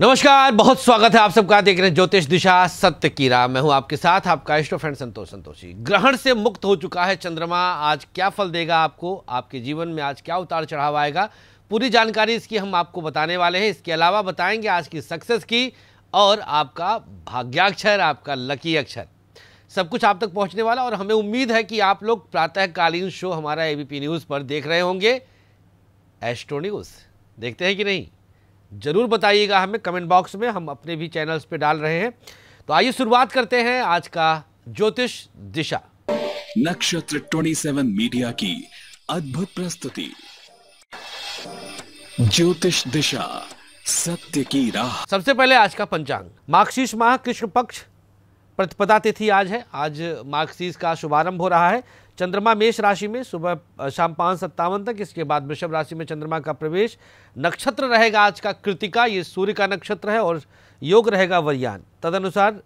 नमस्कार, बहुत स्वागत है आप सबका। देख रहे हैं ज्योतिष दिशा, सत्य की राह। मैं हूँ आपके साथ, आपका इष्ट फ्रेंड संतोष संतोषी। ग्रहण से मुक्त हो चुका है चंद्रमा। आज क्या फल देगा आपको? आपके जीवन में आज क्या उतार चढ़ाव आएगा? पूरी जानकारी इसकी हम आपको बताने वाले हैं। इसके अलावा बताएँगे आज की सक्सेस की और आपका भाग्याक्षर, आपका लकी अक्षर। सब कुछ आप तक पहुँचने वाला और हमें उम्मीद है कि आप लोग प्रातःकालीन शो हमारा एबीपी न्यूज़ पर देख रहे होंगे। एस्ट्रो न्यूज़ देखते हैं कि नहीं? ज़रूर बताइएगा हमें कमेंट बॉक्स में हम अपने भी चैनल्स पे डाल रहे हैं। तो आइए शुरुआत करते हैं आज का ज्योतिष दिशा। नक्षत्र 27 मीडिया की अद्भुत प्रस्तुति। ज्योतिष दिशा सत्य की राह। सबसे पहले आज का पंचांग। मार्क्सीस माह कृष्ण पक्ष प्रतिपदा तिथि आज है। आज मार्क्सीस का शुभारंभ हो रहा है। चंद्रमा मेष राशि में सुबह शाम पाँच सत्तावन तक, इसके बाद वृषभ राशि में चंद्रमा का प्रवेश। नक्षत्र रहेगा आज का कृतिका, ये सूर्य का नक्षत्र है और योग रहेगा वरियान। तदनुसार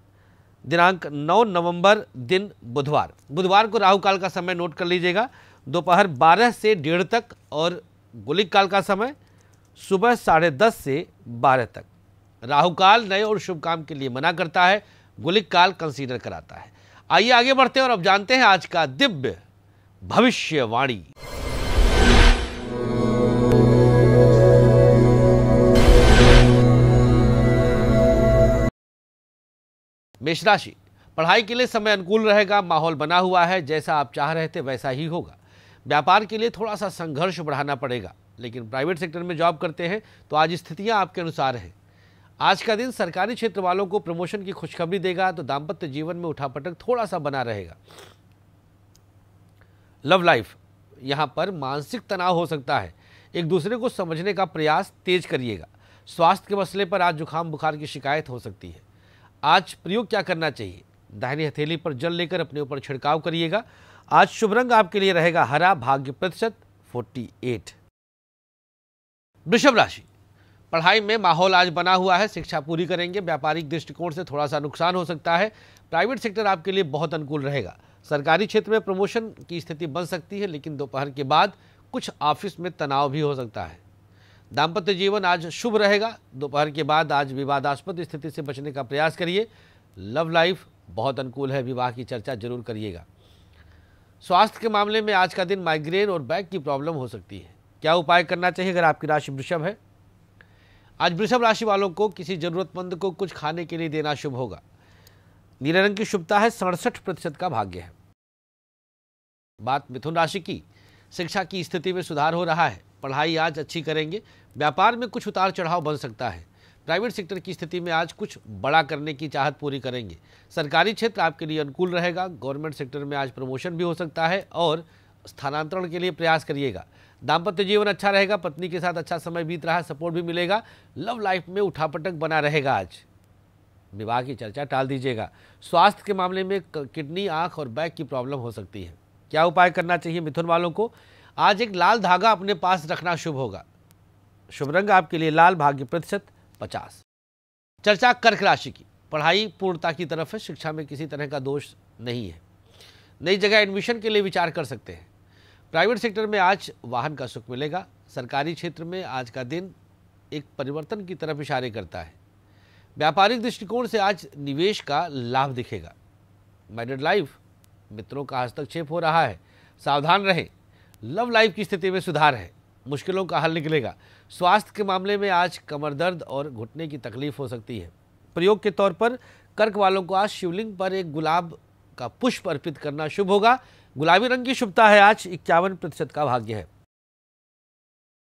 दिनांक 9 नवंबर दिन बुधवार। बुधवार को राहु काल का समय नोट कर लीजिएगा। दोपहर 12 से डेढ़ तक और गुलिक काल का समय सुबह साढ़े दस से बारह तक। राहु काल नए और शुभ काम के लिए मना करता है। गुलिक काल कंसीडर कराता है। आइए आगे बढ़ते हैं और अब जानते हैं आज का दिव्य भविष्यवाणी। मेष राशि, पढ़ाई के लिए समय अनुकूल रहेगा, माहौल बना हुआ है, जैसा आप चाह रहे थे वैसा ही होगा। व्यापार के लिए थोड़ा सा संघर्ष बढ़ाना पड़ेगा, लेकिन प्राइवेट सेक्टर में जॉब करते हैं तो आज स्थितियाँ आपके अनुसार हैं। आज का दिन सरकारी क्षेत्र वालों को प्रमोशन की खुशखबरी देगा तो दाम्पत्य जीवन में उठापटक थोड़ा सा बना रहेगा। लव लाइफ यहाँ पर मानसिक तनाव हो सकता है। एक दूसरे को समझने का प्रयास तेज करिएगा। स्वास्थ्य के मसले पर आज जुकाम बुखार की शिकायत हो सकती है। आज प्रयोग क्या करना चाहिए? दाहिनी हथेली पर जल लेकर अपने ऊपर छिड़काव करिएगा। आज शुभ रंग आपके लिए रहेगा हरा, भाग्य प्रतिशत 48 वृषभ राशि पढ़ाई में माहौल आज बना हुआ है, शिक्षा पूरी करेंगे, व्यापारिक दृष्टिकोण से थोड़ा सा नुकसान हो सकता है, प्राइवेट सेक्टर आपके लिए बहुत अनुकूल रहेगा। सरकारी क्षेत्र में प्रमोशन की स्थिति बन सकती है, लेकिन दोपहर के बाद कुछ ऑफ़िस में तनाव भी हो सकता है। दाम्पत्य जीवन आज शुभ रहेगा, दोपहर के बाद आज विवादास्पद स्थिति से बचने का प्रयास करिए। लव लाइफ बहुत अनुकूल है, विवाह की चर्चा ज़रूर करिएगा। स्वास्थ्य के मामले में आज का दिन माइग्रेन और बैक की प्रॉब्लम हो सकती है। क्या उपाय करना चाहिए अगर आपकी राशि वृषभ है? आज वृषभ राशि वालों को किसी जरूरतमंद को कुछ खाने के लिए देना शुभ होगा। नीले रंग की शुभता है, सड़सठ प्रतिशत का भाग्य है। बात मिथुन राशि की, शिक्षा की स्थिति में सुधार हो रहा है। पढ़ाई आज अच्छी करेंगे। व्यापार में कुछ उतार चढ़ाव बन सकता है। प्राइवेट सेक्टर की स्थिति में आज कुछ बड़ा करने की चाहत पूरी करेंगे। सरकारी क्षेत्र आपके लिए अनुकूल रहेगा। गवर्नमेंट सेक्टर में आज प्रमोशन भी हो सकता है और स्थानांतरण के लिए प्रयास करिएगा। दाम्पत्य जीवन अच्छा रहेगा, पत्नी के साथ अच्छा समय बीत रहा सपोर्ट भी मिलेगा, लव लाइफ में उठापटक बना रहेगा आज। विवाह की चर्चा टाल दीजिएगा। स्वास्थ्य के मामले में किडनी, आँख और बैक की प्रॉब्लम हो सकती है। क्या उपाय करना चाहिए मिथुन वालों को? आज एक लाल धागा अपने पास रखना शुभ होगा। शुभ रंग आपके लिए लाल भाग्य प्रतिशत पचास। चर्चा कर्क राशि की। पढ़ाई पूर्णता की तरफ़ है, शिक्षा में किसी तरह का दोष नहीं है। नई जगह एडमिशन के लिए विचार कर सकते हैं। प्राइवेट सेक्टर में आज वाहन का सुख मिलेगा। सरकारी क्षेत्र में आज का दिन एक परिवर्तन की तरफ़ इशारे करता है। व्यापारिक दृष्टिकोण से आज निवेश का लाभ दिखेगा। मैरिड लाइफ मित्रों का हस्तक्षेप हो रहा है। सावधान रहें। लव लाइफ की स्थिति में सुधार है। मुश्किलों का हल निकलेगा। स्वास्थ्य के मामले में आज कमर दर्द और घुटने की तकलीफ़ हो सकती है। प्रयोग के तौर पर कर्क वालों को आज शिवलिंग पर एक गुलाब का पुष्प अर्पित करना शुभ होगा। गुलाबी रंग की शुभता है आज, इक्यावन प्रतिशत का भाग्य है।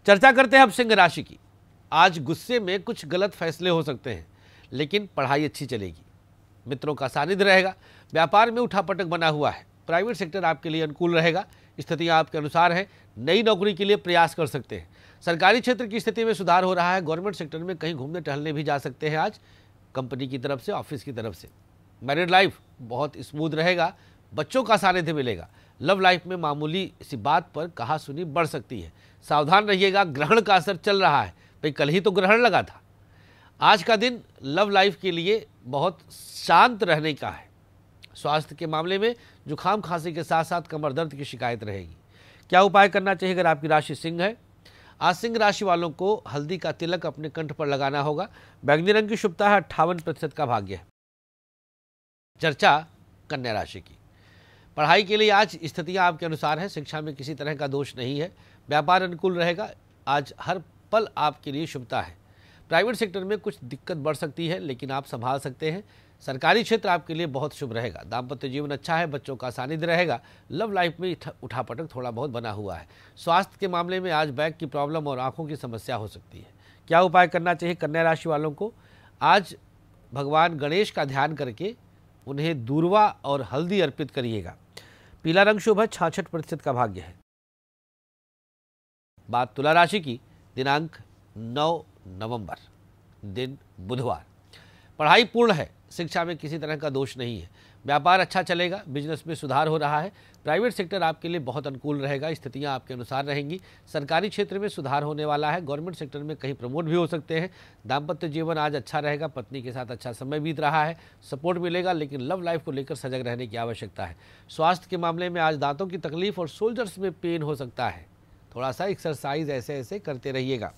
चर्चा करते हैं अब सिंह राशि की। आज गुस्से में कुछ गलत फैसले हो सकते हैं, लेकिन पढ़ाई अच्छी चलेगी। मित्रों का सानिध्य रहेगा, व्यापार में उठापटक बना हुआ है। प्राइवेट सेक्टर आपके लिए अनुकूल रहेगा, स्थितियाँ आपके अनुसार है, नई नौकरी के लिए प्रयास कर सकते हैं। सरकारी क्षेत्र की स्थिति में सुधार हो रहा है, गवर्नमेंट सेक्टर में कहीं घूमने टहलने भी जा सकते हैं आज, कंपनी की तरफ़ से, ऑफ़िस की तरफ़ से। मैरिड लाइफ बहुत स्मूथ रहेगा, बच्चों का सानिध्य मिलेगा। लव लाइफ में मामूली सी बात पर कहा सुनी बढ़ सकती है। सावधान रहिएगा, ग्रहण का असर चल रहा है। भाई, कल ही तो ग्रहण लगा था। आज का दिन लव लाइफ के लिए बहुत शांत रहने का है। स्वास्थ्य के मामले में जुखाम खांसी के साथ साथ कमर दर्द की शिकायत रहेगी। क्या उपाय करना चाहिए अगर आपकी राशि सिंह है? आज सिंह राशि वालों को हल्दी का तिलक अपने कंठ पर लगाना होगा। बैंगनी रंग की शुभता है, अट्ठावन प्रतिशत का भाग्य है। चर्चा कन्या राशि की। पढ़ाई के लिए आज स्थितियाँ आपके अनुसार हैं, शिक्षा में किसी तरह का दोष नहीं है, व्यापार अनुकूल रहेगा, आज हर पल आपके लिए शुभता है। प्राइवेट सेक्टर में कुछ दिक्कत बढ़ सकती है, लेकिन आप संभाल सकते हैं। सरकारी क्षेत्र आपके लिए बहुत शुभ रहेगा, दाम्पत्य जीवन अच्छा है, बच्चों का सानिध्य रहेगा, लव लाइफ में उठापटक थोड़ा बहुत बना हुआ है। स्वास्थ्य के मामले में आज बैक की प्रॉब्लम और आँखों की समस्या हो सकती है। क्या उपाय करना चाहिए कन्या राशि वालों को? आज भगवान गणेश का ध्यान करके उन्हें दूरवा और हल्दी अर्पित करिएगा। पीला रंग शुभ है, छाछठ प्रतिशत का भाग्य है। बात तुला राशि की, दिनांक 9 नवंबर, दिन बुधवार। पढ़ाई पूर्ण है, शिक्षा में किसी तरह का दोष नहीं है। व्यापार अच्छा चलेगा बिज़नेस में सुधार हो रहा है। प्राइवेट सेक्टर आपके लिए बहुत अनुकूल रहेगा, स्थितियाँ आपके अनुसार रहेंगी। सरकारी क्षेत्र में सुधार होने वाला है गवर्नमेंट सेक्टर में कहीं प्रमोट भी हो सकते हैं। दाम्पत्य जीवन आज अच्छा रहेगा, पत्नी के साथ अच्छा समय बीत रहा है सपोर्ट मिलेगा, लेकिन लव लाइफ को लेकर सजग रहने की आवश्यकता है। स्वास्थ्य के मामले में आज दांतों की तकलीफ़ और शोल्डर्स में पेन हो सकता है। थोड़ा सा एक्सरसाइज ऐसे ऐसे करते रहिएगा।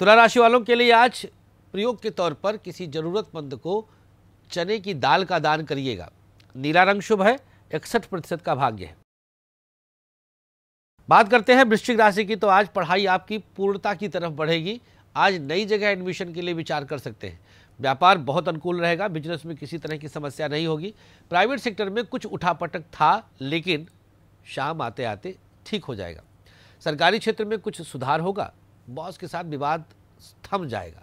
तुला राशि वालों के लिए आज प्रयोग के तौर पर किसी ज़रूरतमंद को चने की दाल का दान करिएगा। नीला रंग शुभ है, इकसठ प्रतिशत का भाग्य है। बात करते हैं वृश्चिक राशि की तो आज पढ़ाई आपकी पूर्णता की तरफ़ बढ़ेगी। आज नई जगह एडमिशन के लिए विचार कर सकते हैं। व्यापार बहुत अनुकूल रहेगा, बिज़नेस में किसी तरह की समस्या नहीं होगी। प्राइवेट सेक्टर में कुछ उठापटक था, लेकिन शाम आते आते ठीक हो जाएगा। सरकारी क्षेत्र में कुछ सुधार होगा, बॉस के साथ विवाद थम जाएगा।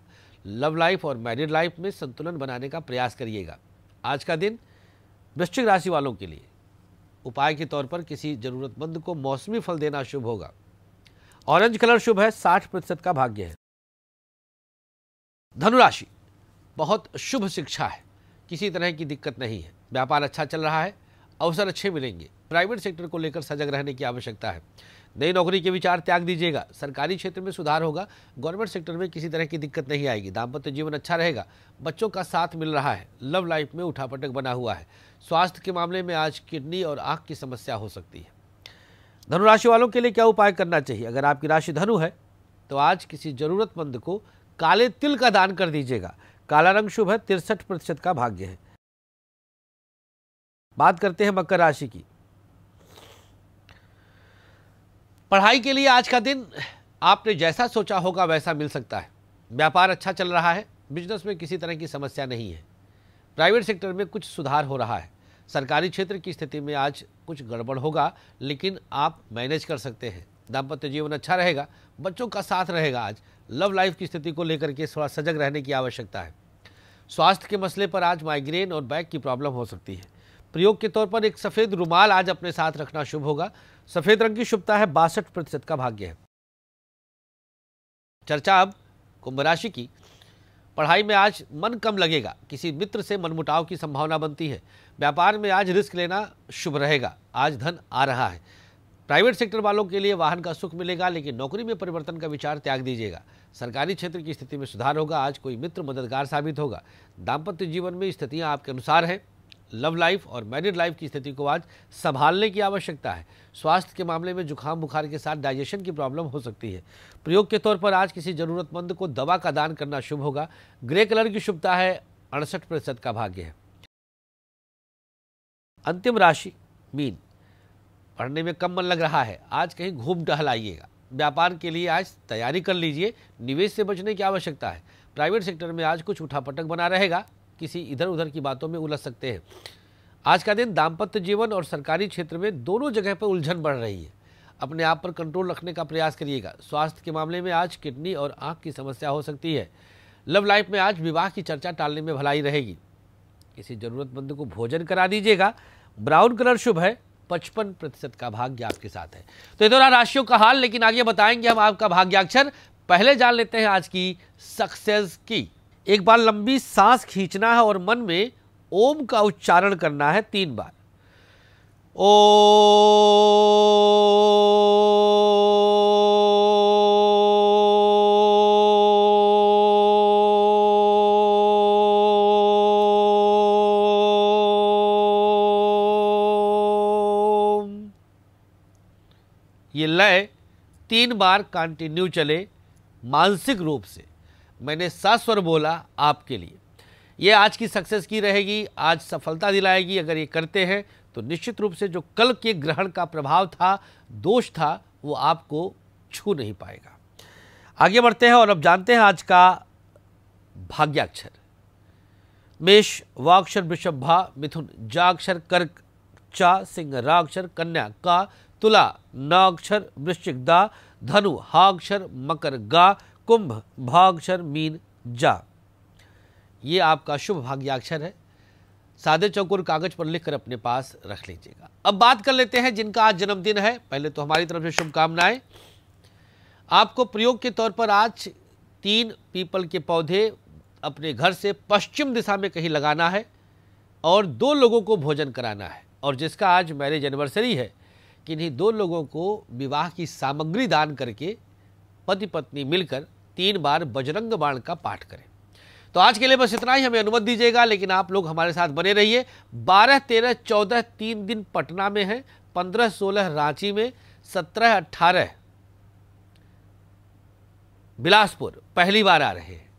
लव लाइफ और मैरिड लाइफ में संतुलन बनाने का प्रयास करिएगा। आज का दिन वृश्चिक राशि वालों के लिए। उपाय के तौर पर किसी जरूरतमंद को मौसमी फल देना शुभ होगा। ऑरेंज कलर शुभ है, साठ प्रतिशत का भाग्य है। धनुराशि, बहुत शुभ शिक्षा है। किसी तरह की दिक्कत नहीं है। व्यापार अच्छा चल रहा है, अवसर अच्छे मिलेंगे। प्राइवेट सेक्टर को लेकर सजग रहने की आवश्यकता है। नई नौकरी के विचार त्याग दीजिएगा। सरकारी क्षेत्र में सुधार होगा। गवर्नमेंट सेक्टर में किसी तरह की दिक्कत नहीं आएगी। दाम्पत्य जीवन अच्छा रहेगा। बच्चों का साथ मिल रहा है। लव लाइफ में उठापटक बना हुआ है। स्वास्थ्य के मामले में आज किडनी और आँख की समस्या हो सकती है। धनुराशि वालों के लिए क्या उपाय करना चाहिए? अगर आपकी राशि धनु है तो आज किसी जरूरतमंद को काले तिल का दान कर दीजिएगा। काला रंग शुभ है। तिरसठ प्रतिशत का भाग्य है। बात करते हैं मकर राशि की। पढ़ाई के लिए आज का दिन, आपने जैसा सोचा होगा वैसा मिल सकता है। व्यापार अच्छा चल रहा है बिज़नेस में किसी तरह की समस्या नहीं है। प्राइवेट सेक्टर में कुछ सुधार हो रहा है। सरकारी क्षेत्र की स्थिति में आज कुछ गड़बड़ होगा, लेकिन आप मैनेज कर सकते हैं। दाम्पत्य जीवन अच्छा रहेगा, बच्चों का साथ रहेगा आज। लव लाइफ की स्थिति को लेकर के थोड़ा सजग रहने की आवश्यकता है। स्वास्थ्य के मसले पर आज माइग्रेन और बैक की प्रॉब्लम हो सकती है। प्रयोग के तौर पर एक सफ़ेद रुमाल आज अपने साथ रखना शुभ होगा। सफ़ेद रंग की शुभता है, बासठ प्रतिशत का भाग्य है। चर्चा अब कुंभ राशि की। पढ़ाई में आज मन कम लगेगा, किसी मित्र से मनमुटाव की संभावना बनती है। व्यापार में आज रिस्क लेना शुभ रहेगा, आज धन आ रहा है। प्राइवेट सेक्टर वालों के लिए वाहन का सुख मिलेगा, लेकिन नौकरी में परिवर्तन का विचार त्याग दीजिएगा। सरकारी क्षेत्र की स्थिति में सुधार होगा, आज कोई मित्र मददगार साबित होगा। दाम्पत्य जीवन में स्थितियाँ आपके अनुसार हैं। लव लाइफ और मैरिड लाइफ की स्थिति को आज संभालने की आवश्यकता है। स्वास्थ्य के मामले में जुकाम, बुखार के साथ डाइजेशन की प्रॉब्लम हो सकती है। प्रयोग के तौर पर आज किसी जरूरतमंद को दवा का दान करना शुभ होगा। ग्रे कलर की शुभता है, अड़सठ प्रतिशत का भाग्य है। अंतिम राशि, मीन। पढ़ने में कम मन लग रहा है। आज कहीं घूम टहलाइएगा। व्यापार के लिए आज तैयारी कर लीजिए। निवेश से बचने की आवश्यकता है। प्राइवेट सेक्टर में आज कुछ उठापटक बना रहेगा। किसी इधर उधर की बातों में उलझ सकते हैं। आज का दिन दाम्पत्य जीवन और सरकारी क्षेत्र में दोनों जगह पर उलझन बढ़ रही है। अपने आप पर कंट्रोल रखने का प्रयास करिएगा। स्वास्थ्य के मामले में आज किडनी और आँख की समस्या हो सकती है। लव लाइफ में आज विवाह की चर्चा टालने में भलाई रहेगी। किसी जरूरतमंद को भोजन करा दीजिएगा। ब्राउन कलर शुभ है। पचपन प्रतिशत का भाग्य आपके साथ है। तो दौरान राशियों का हाल, लेकिन आगे बताएँगे हम आपका भाग्याक्षर। पहले जान लेते हैं आज की सक्सेस की। एक बार लंबी सांस खींचना है और मन में ओम का उच्चारण करना है तीन बार। ओ ये लय तीन बार कंटिन्यू चले मानसिक रूप से। मैंने सास्वर बोला आपके लिए। ये आज की सक्सेस की रहेगी, आज सफलता दिलाएगी, अगर ये करते हैं तो निश्चित रूप से जो कल के ग्रहण का प्रभाव था, दोष था, वो आपको छू नहीं पाएगा। आगे बढ़ते हैं और अब जानते हैं आज का भाग्याक्षर। मेष वाक्षर वृषभ, भा, मिथुन, जाक्षर, कर्क, चा, सिंह, राक्षर, कन्या, का, तुला, नाक्षर, वृश्चिक दा, धनु, हाक्षर, मकर, गा कुंभ भाक्षर मीन, जा। ये आपका शुभ भाग्याक्षर है। सादे चौकुर कागज़ पर लिखकर अपने पास रख लीजिएगा। अब बात कर लेते हैं जिनका आज जन्मदिन है। पहले तो हमारी तरफ़ से शुभकामनाएँ। आपको प्रयोग के तौर पर आज तीन पीपल के पौधे अपने घर से पश्चिम दिशा में कहीं लगाना है और दो लोगों को भोजन कराना है। और जिसका आज मैरिज एनिवर्सरी है, कि इन्हीं दो लोगों को विवाह की सामग्री दान करके पति पत्नी मिलकर तीन बार बजरंग बाण का पाठ करें। तो आज के लिए बस इतना ही, हमें अनुमति दीजिएगा, लेकिन आप लोग हमारे साथ बने रहिए। बारह, तेरह, चौदह, तीन दिन पटना में है, पंद्रह, सोलह रांची में, सत्रह अट्ठारह बिलासपुर, पहली बार आ रहे हैं।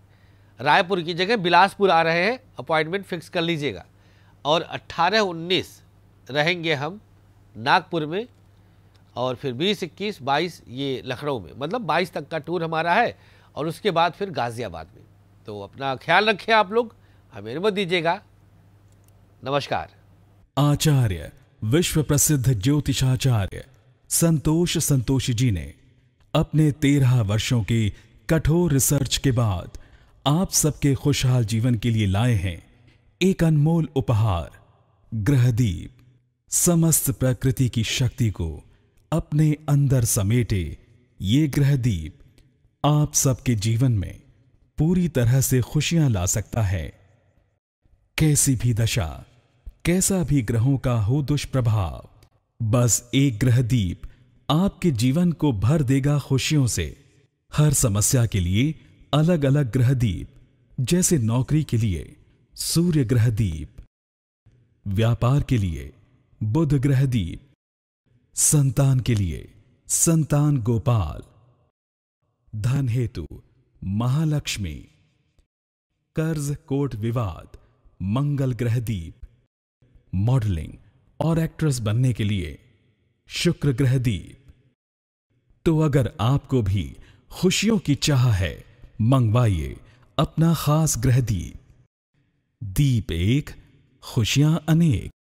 रायपुर की जगह बिलासपुर आ रहे हैं, अपॉइंटमेंट फिक्स कर लीजिएगा। और 18 19 रहेंगे हम नागपुर में, और फिर 20 21 22 ये लखनऊ में। मतलब 22 तक का टूर हमारा है। और उसके बाद फिर गाज़ियाबाद में। तो अपना ख्याल रखें आप लोग, हमें मत दीजिएगा। नमस्कार। आचार्य विश्व प्रसिद्ध ज्योतिषाचार्य, संतोष संतोषी जी ने अपने तेरह वर्षों के कठोर रिसर्च के बाद आप सबके खुशहाल जीवन के लिए लाए हैं एक अनमोल उपहार, ग्रहदीप। समस्त प्रकृति की शक्ति को अपने अंदर समेटे ये ग्रहदीप। आप सबके जीवन में पूरी तरह से खुशियाँ ला सकता है। कैसी भी दशा, कैसा भी ग्रहों का हो दुष्प्रभाव, बस एक ग्रहदीप आपके जीवन को भर देगा खुशियों से। हर समस्या के लिए अलग अलग ग्रह दीप, जैसे नौकरी के लिए सूर्य ग्रह दीप, व्यापार के लिए बुध ग्रह दीप, संतान के लिए संतान गोपाल धन हेतु महालक्ष्मी। कर्ज कोट विवाद, मंगल ग्रह दीप। मॉडलिंग, और एक्ट्रेस बनने के लिए शुक्र ग्रह दीप। तो अगर आपको भी खुशियों की चाह है, मंगवाइए अपना खास ग्रह दीप। दीप एक, खुशियाँ अनेक।